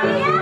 Yeah.